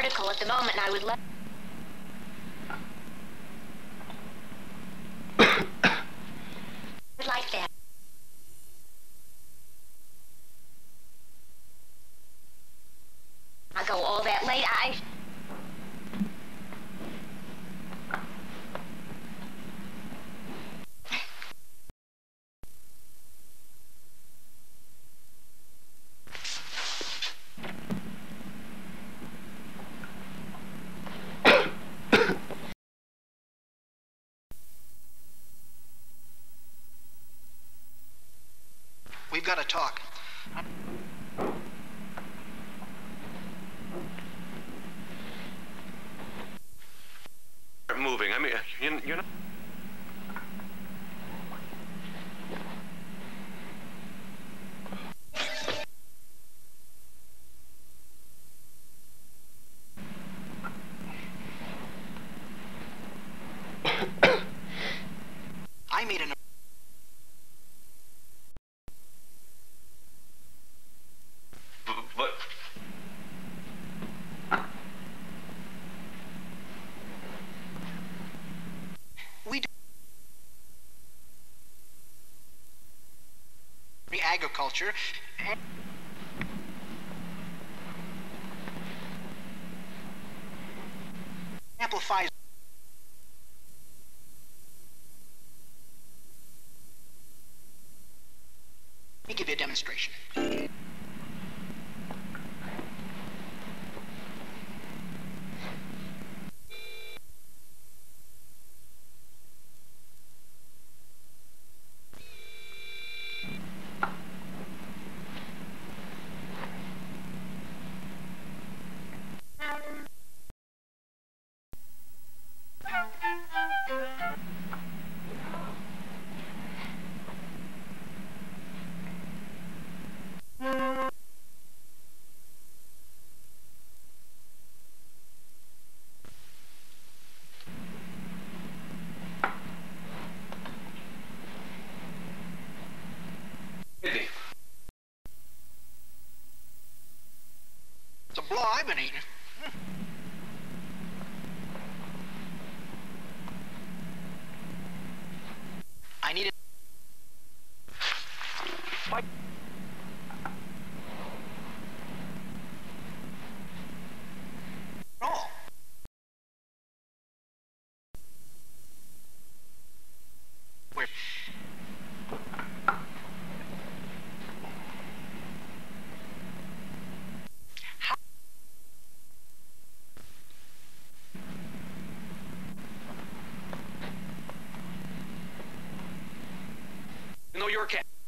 article at the moment, I would love. would like that. I go all that late. I. We've got to talk. Agriculture. Amplifies. Let me give you a demonstration. I've been eating. You know you're a cat.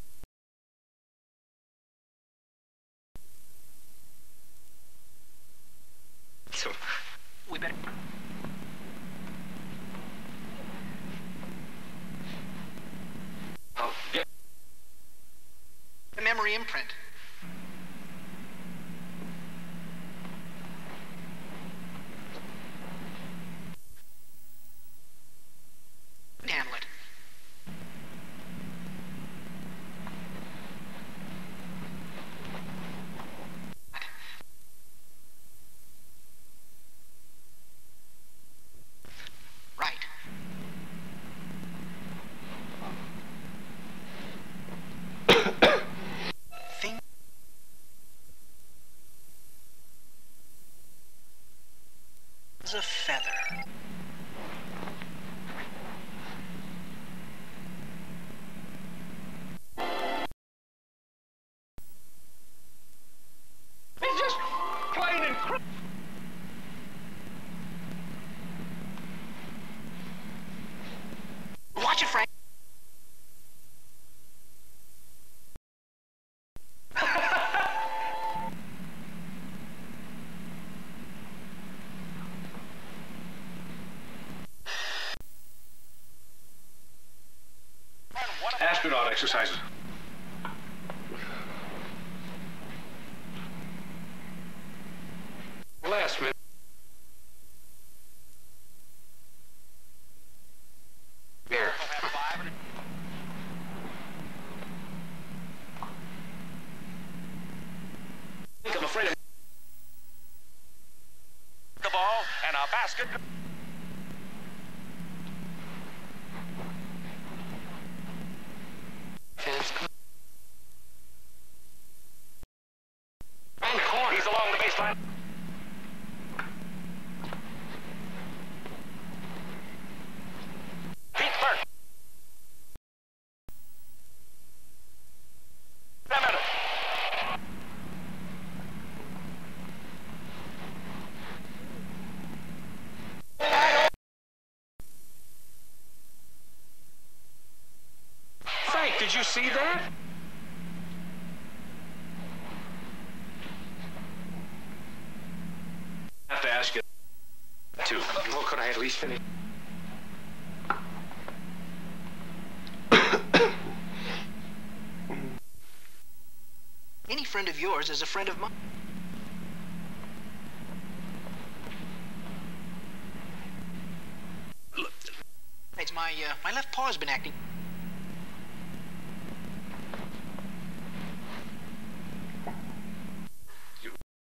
A feather. Exercises. Last minute. Here. I'm afraid of the ball and a basket. Did you see that? I have to ask you too. Well, could I at least finish? Any friend of yours is a friend of mine. It's my uh, my left paw's been acting.